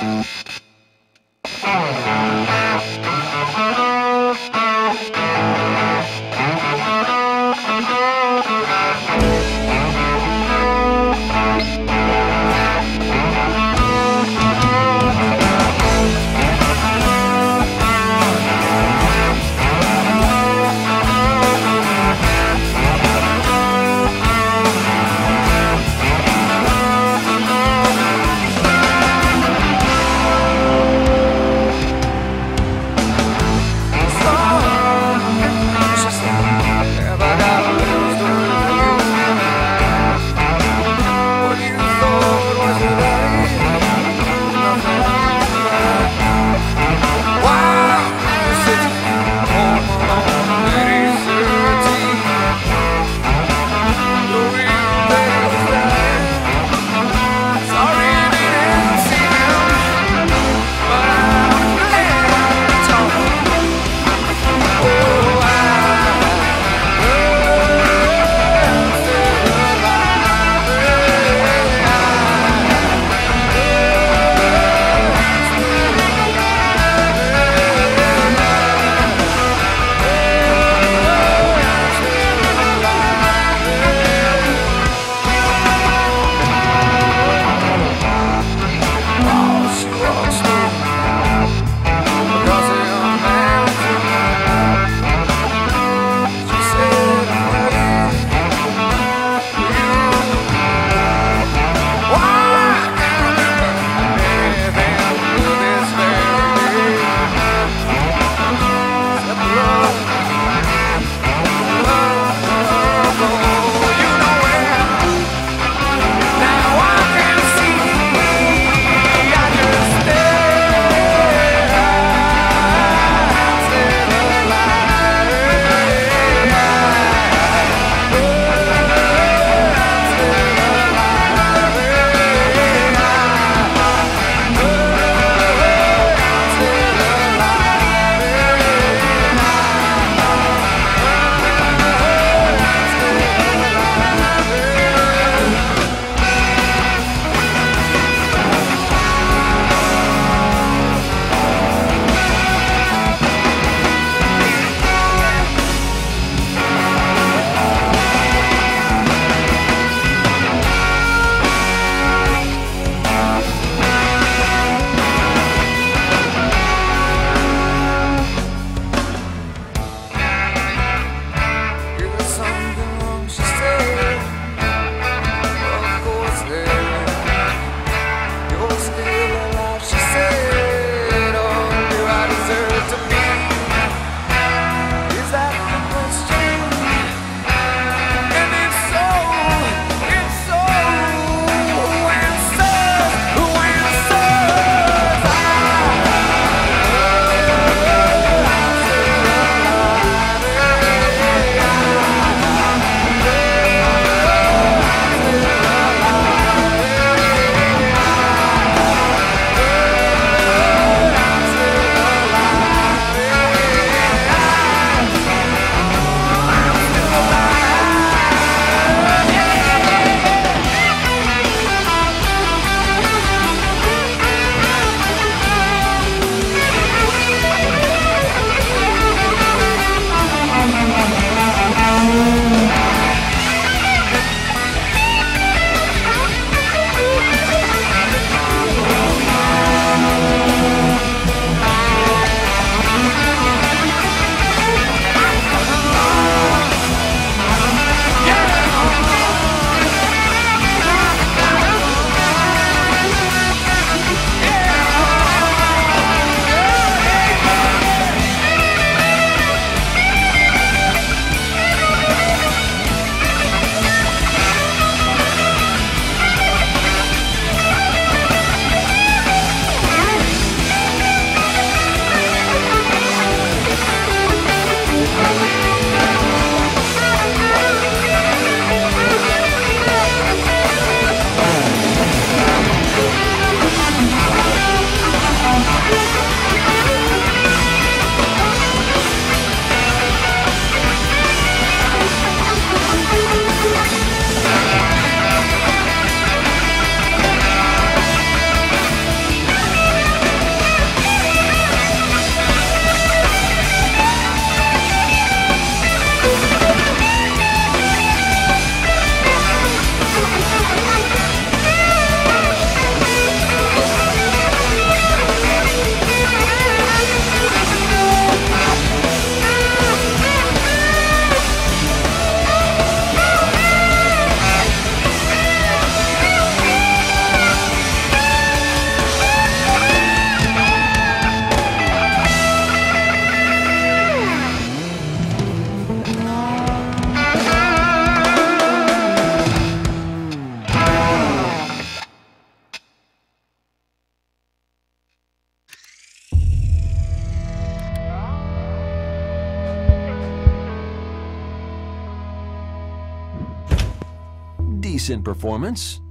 Thank someday. Decent performance.